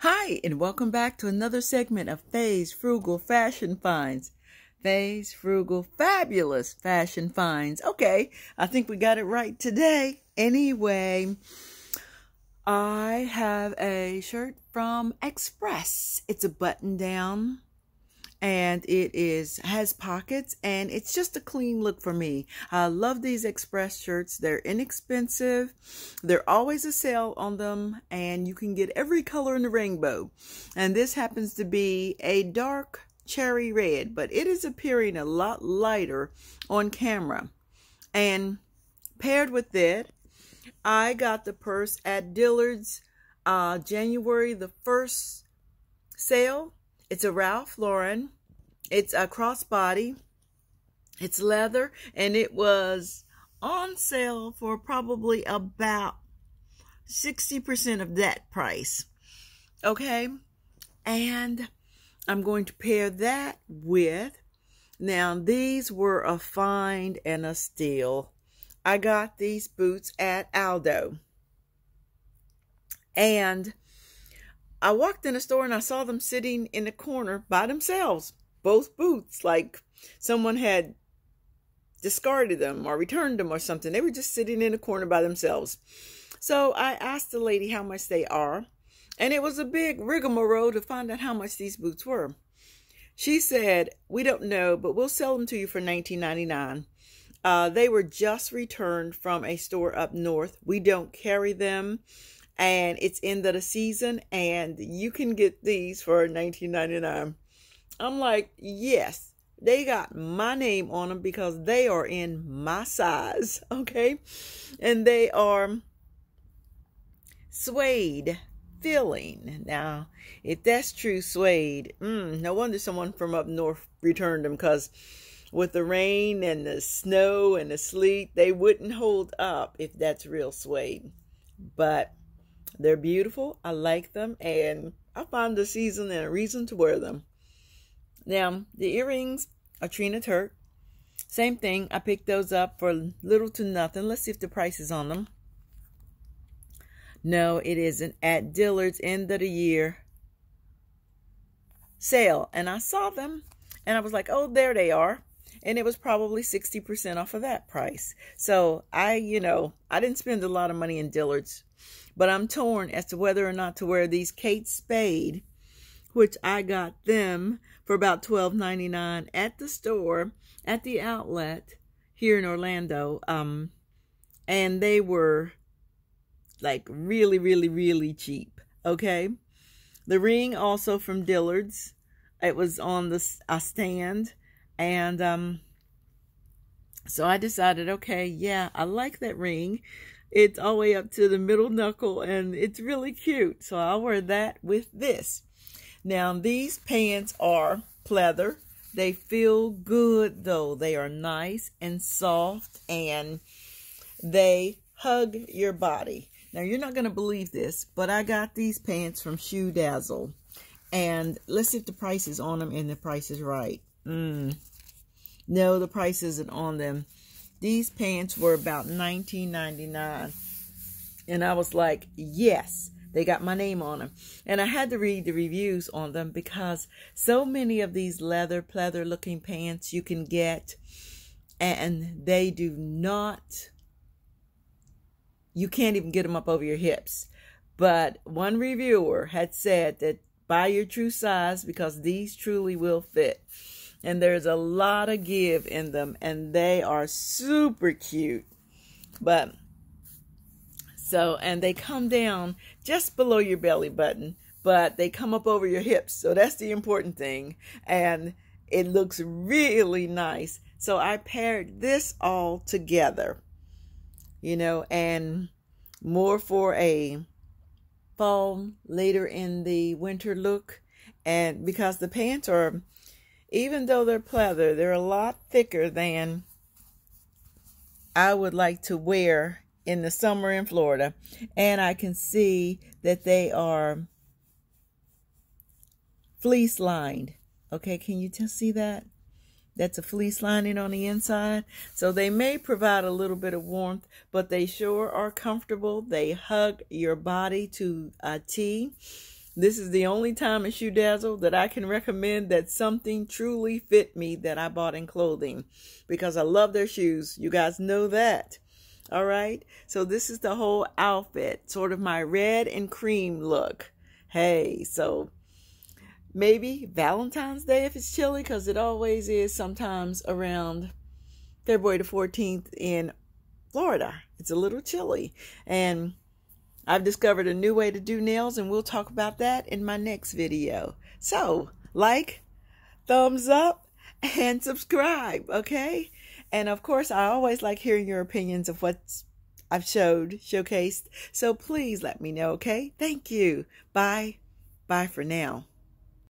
Hi, and welcome back to another segment of Faye's Frugal Fashion Finds. Faye's Frugal Fabulous Fashion Finds. Okay, I think we got it right today. Anyway, I have a shirt from Express. It's a button down and it is has pockets and it's just a clean look for me. I love these express shirts. They're inexpensive. They're always a sale on them and you can get every color in the rainbow. And this happens to be a dark cherry red, but it is appearing a lot lighter on camera. And paired with it, I got the purse at Dillard's uh, January the 1st sale it's a Ralph Lauren. It's a crossbody. It's leather and it was on sale for probably about 60% of that price. Okay. And I'm going to pair that with, now these were a find and a steal. I got these boots at Aldo. And I walked in a store and I saw them sitting in a corner by themselves, both boots, like someone had discarded them or returned them or something. They were just sitting in a corner by themselves. So I asked the lady how much they are, and it was a big rigmarole to find out how much these boots were. She said, "We don't know, but we'll sell them to you for 19.99." Uh, they were just returned from a store up north. We don't carry them and it's end of the season and you can get these for 19.99 i'm like yes they got my name on them because they are in my size okay? And they are suede filling. Now if that's true suede mm, no wonder someone from up north returned them because with the rain and the snow and the sleet they wouldn't hold up if that's real suede. But they're beautiful. I like them, and I find the season and a reason to wear them. Now, the earrings are Trina Turk. Same thing. I picked those up for little to nothing. Let's see if the price is on them. No, it isn't. At Dillard's end of the year sale. And I saw them and I was like, oh, there they are. And it was probably 60% off of that price. So I, you know, I didn't spend a lot of money in Dillard's but I'm torn as to whether or not to wear these Kate Spade, which I got them for about $12.99 at the store, at the outlet here in Orlando. Um, and they were like really, really, really cheap. Okay. The ring also from Dillard's. It was on the a stand. And um, so I decided, okay, yeah, I like that ring. It's all the way up to the middle knuckle and it's really cute. So I'll wear that with this. Now these pants are pleather. They feel good though. They are nice and soft and they hug your body. Now you're not going to believe this, but I got these pants from Shoe Dazzle. And let's see if the price is on them and the price is right. Mm. No, the price isn't on them. These pants were about $19.99. And I was like, yes, they got my name on them. And I had to read the reviews on them because so many of these leather, pleather looking pants you can get and they do not, you can't even get them up over your hips. But one reviewer had said that buy your true size because these truly will fit and there's a lot of give in them and they are super cute. But so and they come down just below your belly button but they come up over your hips. So that's the important thing. And it looks really nice. So i paired this all together you know and more for a fall later in the winter look. And because the pants are even though they're pleather, they're a lot thicker than I would like to wear in the summer in Florida. And I can see that they are fleece lined. Okay, can you just see that? That's a fleece lining on the inside. So they may provide a little bit of warmth, but they sure are comfortable. They hug your body to a T. This is the only time in Shoe Dazzle that I can recommend that something truly fit me that I bought in clothing because I love their shoes. You guys know that. All right. So this is the whole outfit, sort of my red and cream look. Hey, so maybe Valentine's Day if it's chilly because it always is sometimes around February the 14th in Florida. It's a little chilly. And I've discovered a new way to do nails, and we'll talk about that in my next video. So, like, thumbs up, and subscribe, okay? And of course, I always like hearing your opinions of what I've showed, showcased. So please let me know, okay? Thank you. Bye. Bye for now.